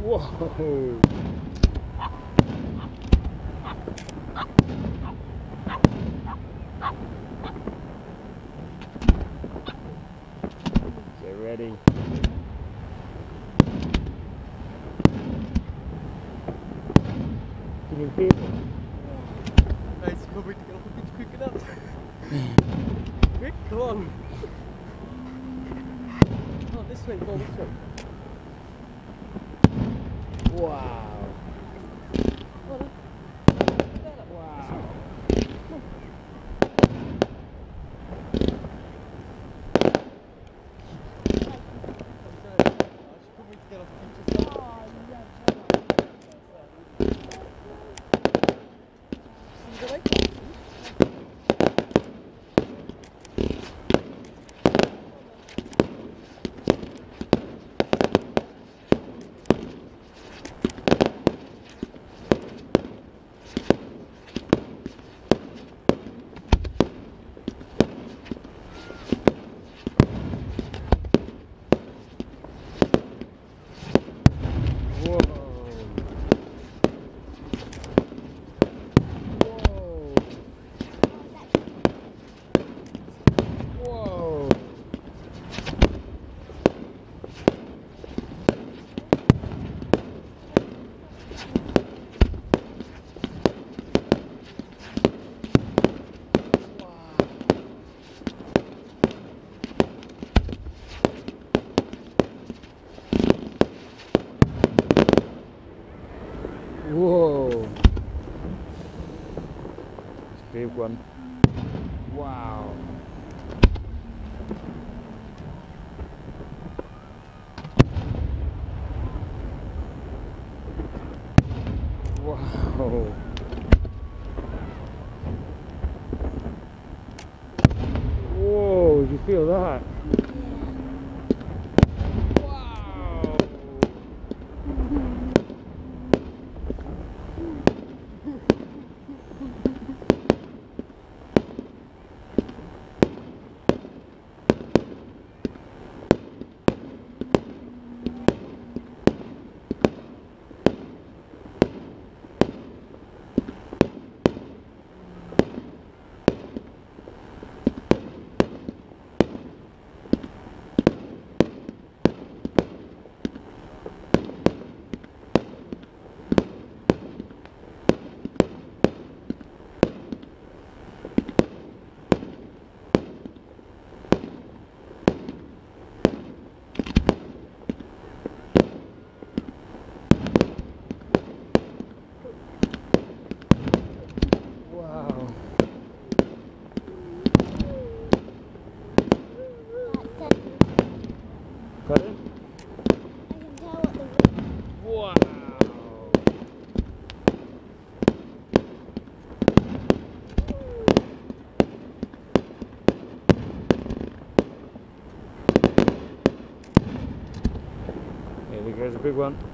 Whoa. Get ready. Can you feel it? wrong. Oh, this way, go this way. Wow. Wow. one.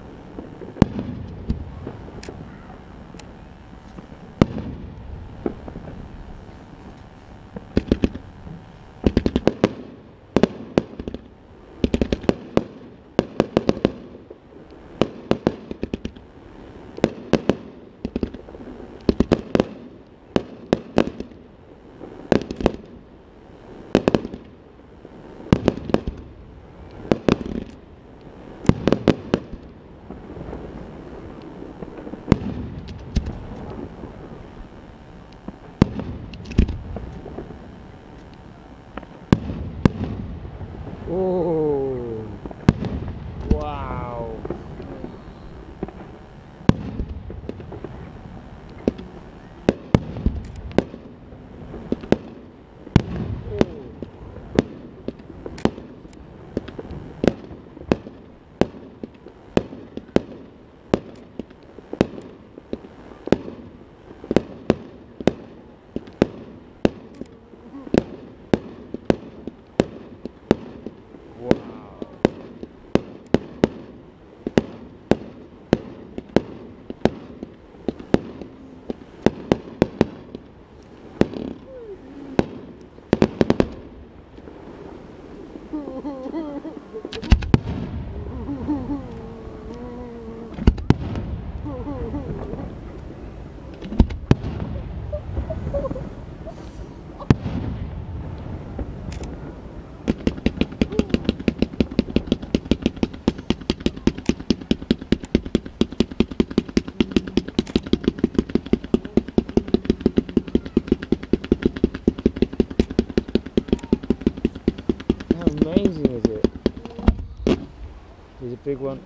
Big one.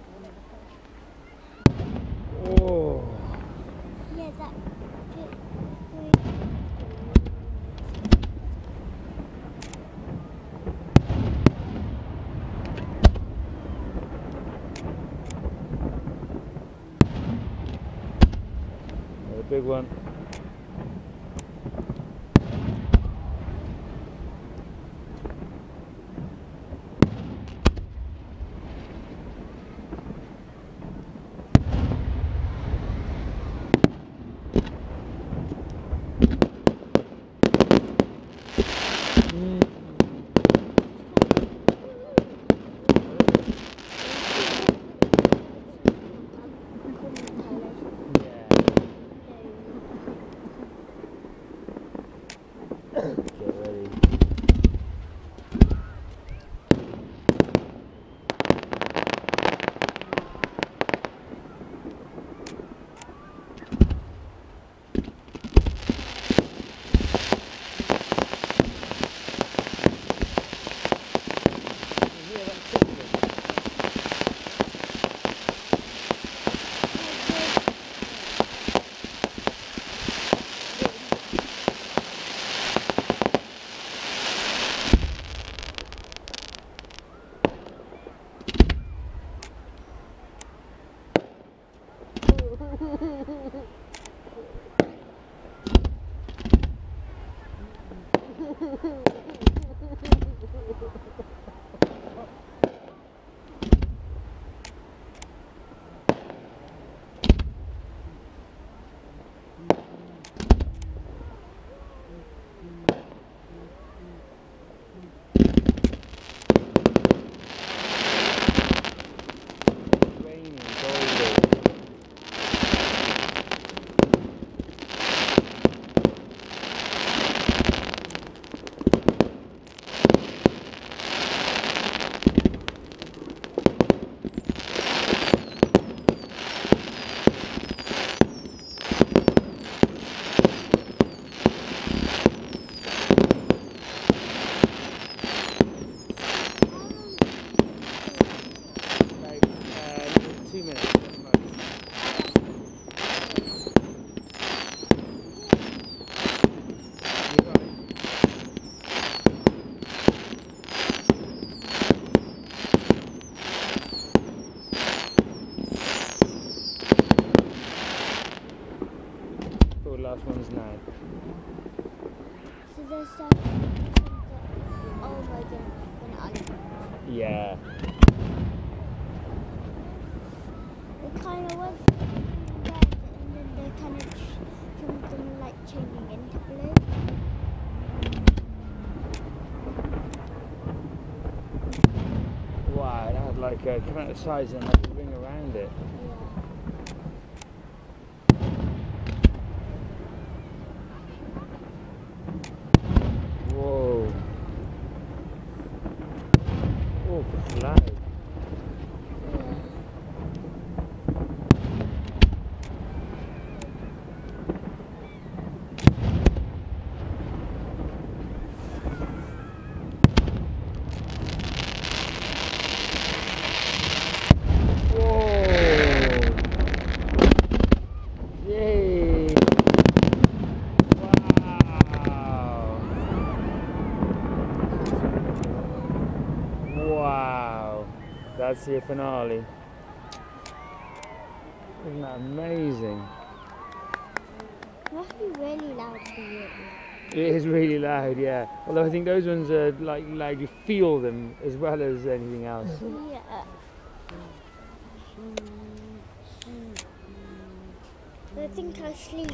Oh, Yeah, that. big one. They kind of red and then they kind of like changing into blue. Wow, it had like a out the sides and like a ring around it. Yeah. Whoa. Oh, loud. Yeah. Whoa. Yay. Wow. Wow. The finale. Isn't that amazing? Must be really loud for you. It is really loud, yeah. Although I think those ones are like loud, you feel them as well as anything else. Yeah. I think I sleep